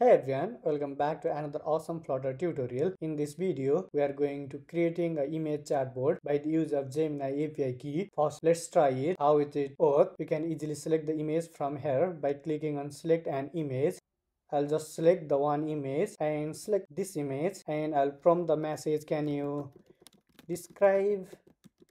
Hey everyone, welcome back to another awesome Flutter tutorial. In this video, we are going to creating an image chatbot by the use of Gemini API key. First, let's try it, how it works. We can easily select the image from here by clicking on select an image. I'll just select the one image and select this image and I'll prompt the message, can you describe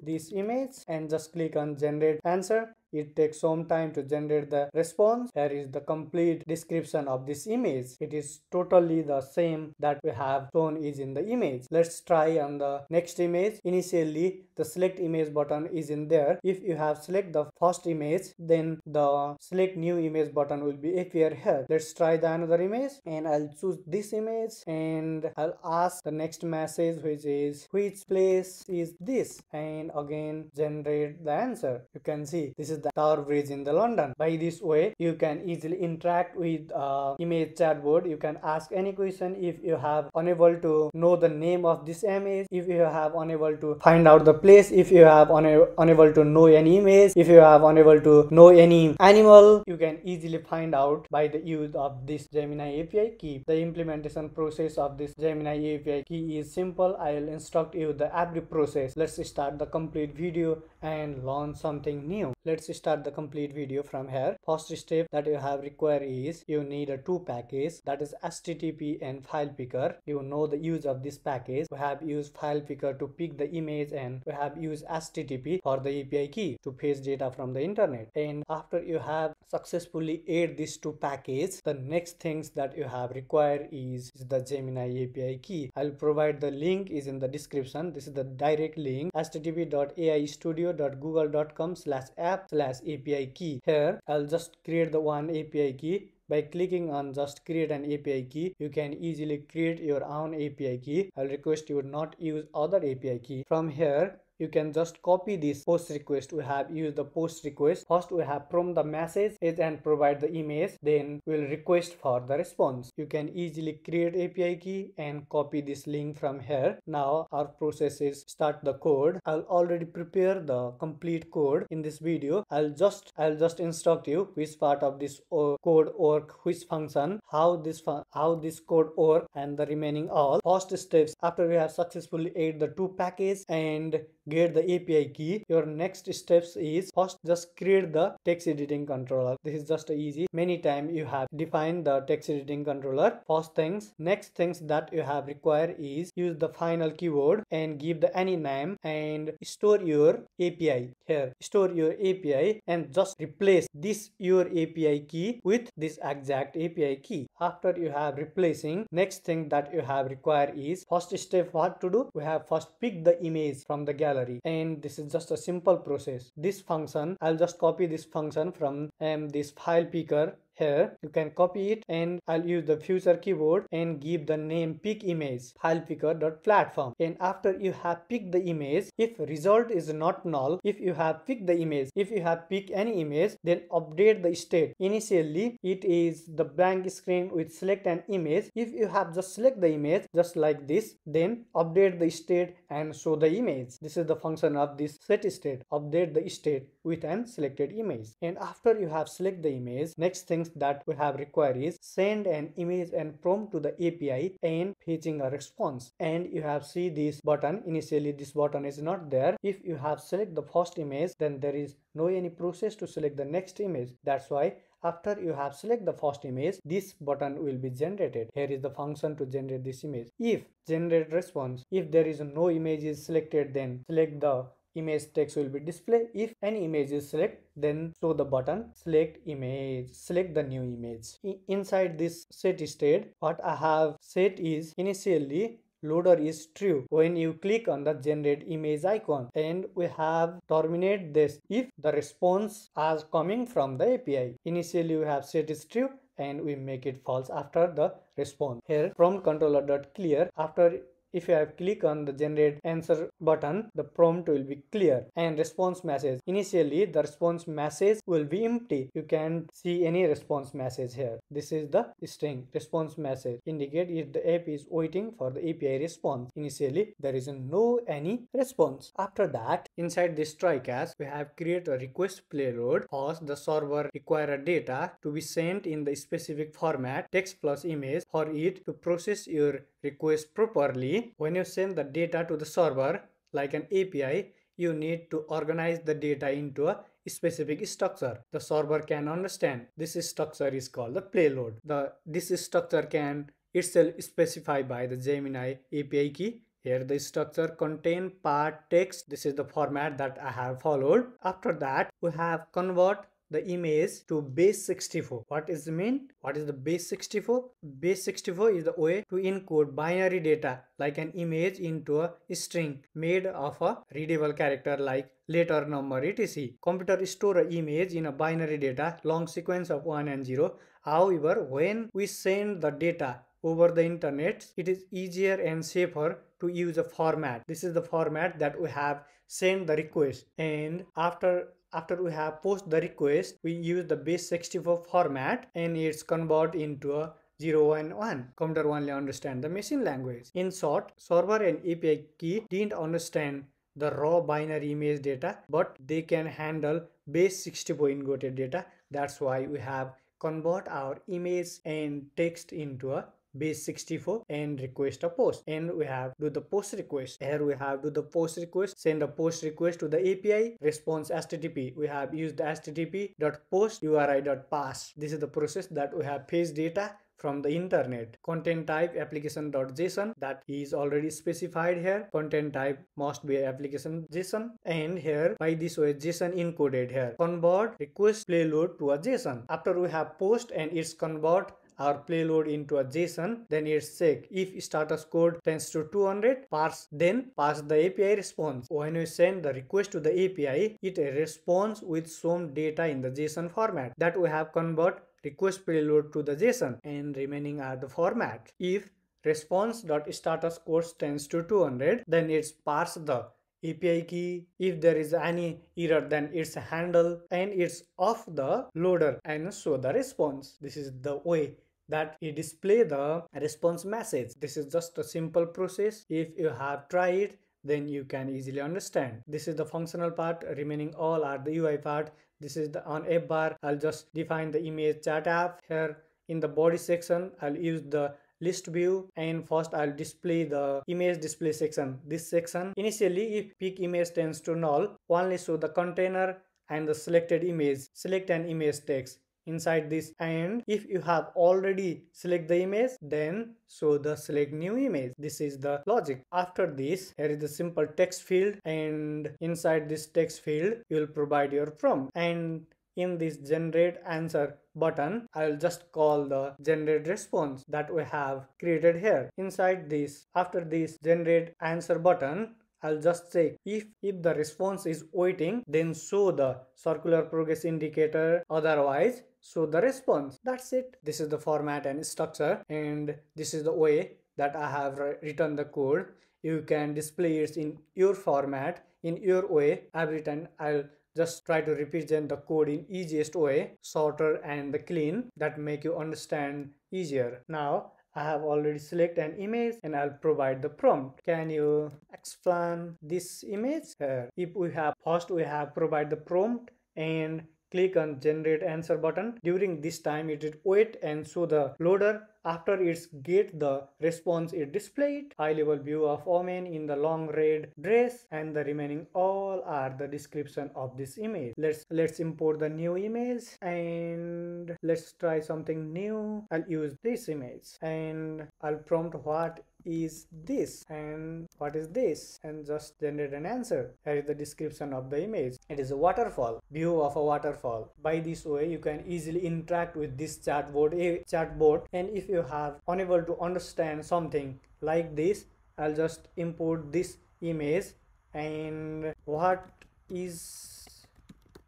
this image and just click on generate answer it takes some time to generate the response. Here is the complete description of this image. It is totally the same that we have shown is in the image. Let's try on the next image. Initially the select image button is in there. If you have select the first image then the select new image button will be appear here. Let's try the another image and i'll choose this image and i'll ask the next message which is which place is this? And again generate the answer. You can see this is the Tower Bridge in the London. By this way, you can easily interact with uh, image chatbot. You can ask any question if you have unable to know the name of this image, if you have unable to find out the place, if you have una unable to know any image, if you have unable to know any animal, you can easily find out by the use of this Gemini API key. The implementation process of this Gemini API key is simple. I will instruct you the every process. Let's start the complete video and learn something new. Let's start the complete video from here. First step that you have require is you need a two package that is http and file picker. You know the use of this package. We have used file picker to pick the image and we have used http for the api key to fetch data from the internet. And after you have successfully add these two packages the next things that you have required is, is the gemini api key. I'll provide the link is in the description. This is the direct link http.aistudio.google.com slash app slash API key. Here I'll just create the one API key by clicking on just create an API key, you can easily create your own API key. I'll request you not use other API key. From here, you can just copy this post request we have used the post request. First we have from the message and provide the image then we'll request for the response. You can easily create api key and copy this link from here. Now our process is start the code. I'll already prepare the complete code in this video. I'll just i'll just instruct you which part of this uh, code work which function how this how this code work and the remaining all. First steps after we have successfully add the two package and get the API key your next steps is first just create the text editing controller. This is just easy. Many time you have defined the text editing controller. First things next things that you have require is use the final keyword and give the any name and store your API here. Store your API and just replace this your API key with this exact API key. After you have replacing next thing that you have require is first step what to do. We have first pick the image from the gallery gallery and this is just a simple process. This function i'll just copy this function from um, this file picker here. You can copy it and I'll use the future keyword and give the name pick image file picker dot platform and after you have picked the image if result is not null if you have picked the image if you have picked any image then update the state. Initially it is the blank screen with select an image. If you have just select the image just like this then update the state and show the image. This is the function of this set state. Update the state with an selected image. And after you have select the image next thing things that we have required is send an image and prompt to the API and fetching a response. And you have see this button. Initially, this button is not there. If you have select the first image, then there is no any process to select the next image. That's why after you have select the first image this button will be generated here is the function to generate this image if generate response if there is no image is selected then select the image text will be displayed if any image is select then show the button select image select the new image. I inside this set state what i have set is initially loader is true. When you click on the generate image icon and we have terminate this. If the response is coming from the api initially we have set is true and we make it false after the response. Here from controller dot clear after if you have click on the generate answer button the prompt will be clear and response message. Initially the response message will be empty. You can't see any response message here. This is the string response message. Indicate if the app is waiting for the api response. Initially there is no any response. After that inside this try catch we have create a request payload. First the server require data to be sent in the specific format. Text plus image for it to process your request properly. When you send the data to the server like an api you need to organize the data into a specific structure. The server can understand this structure is called the payload. The this structure can itself specify by the gemini api key. Here the structure contain part text. This is the format that i have followed. After that we have convert the image to base 64 what is the mean? What is the base 64 base 64 is the way to encode binary data like an image into a string made of a readable character like letter number etc. Computer store a image in a binary data long sequence of 1 and 0 however when we send the data over the internet it is easier and safer to use a format. This is the format that we have sent the request. And after after we have post the request we use the base 64 format and it's convert into a 0 and 1 computer only understand the machine language. In short server and api key didn't understand the raw binary image data but they can handle base 64 encoded data. That's why we have convert our image and text into a base 64 and request a post. And we have do the post request. Here we have do the post request send a post request to the api response http we have used http dot post uri dot pass. This is the process that we have fetch data from the internet. Content type application.json that is already specified here. Content type must be application json. And here by this way json encoded here. Convert request payload to a json. After we have post and it's convert our payload into a JSON, then it's check if status code tends to 200, parse then pass the API response. When we send the request to the API, it responds with some data in the JSON format that we have convert request payload to the JSON and remaining are the format. If response.status code tends to 200, then it's parse the API key. If there is any error, then it's handle and it's off the loader and show the response. This is the way that you display the response message. This is just a simple process. If you have tried then you can easily understand. This is the functional part, remaining all are the UI part. This is the on app bar. I'll just define the image chat app here in the body section. I'll use the list view and first I'll display the image display section. This section initially if pick image tends to null only show the container and the selected image. Select an image text inside this. And if you have already select the image then show the select new image. This is the logic. After this here is the simple text field. And inside this text field you will provide your prompt. And in this generate answer button i'll just call the generate response that we have created here. Inside this after this generate answer button I'll just say if if the response is waiting then show the circular progress indicator otherwise show the response. That's it. This is the format and structure and this is the way that I have written the code. You can display it in your format in your way. Every time I'll just try to represent the code in easiest way shorter and the clean that make you understand easier. Now I have already select an image and I'll provide the prompt. Can you explain this image? Here, if we have first we have provide the prompt and click on generate answer button. During this time it will wait and show the loader after it's get the response, it displayed high level view of woman in the long red dress and the remaining all are the description of this image. Let's let's import the new image and let's try something new. I'll use this image and I'll prompt what is this and what is this? And just generate an answer. Here is the description of the image. It is a waterfall view of a waterfall. By this way you can easily interact with this chatbot a chatbot. And if you have unable to understand something like this i'll just import this image. And what is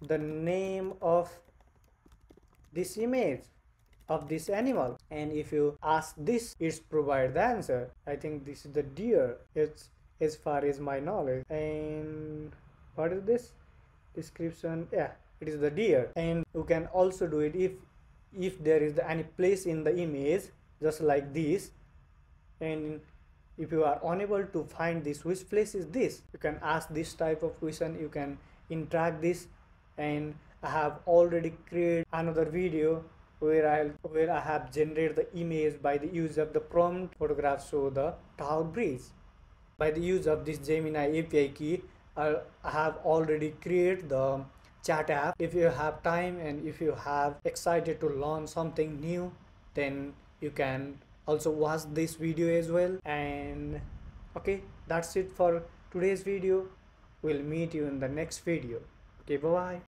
the name of this image of this animal. And if you ask this it's provide the answer. I think this is the deer. It's as far as my knowledge. And what is this description? Yeah it is the deer. And you can also do it if if there is any place in the image just like this. And if you are unable to find this which place is this? You can ask this type of question. You can interact this. And i have already created another video where i where i have generated the image by the use of the prompt photograph. Show the tower bridge by the use of this gemini api key i have already created the chat app. If you have time and if you have excited to learn something new then you can also watch this video as well. And okay that's it for today's video. We'll meet you in the next video. Okay bye bye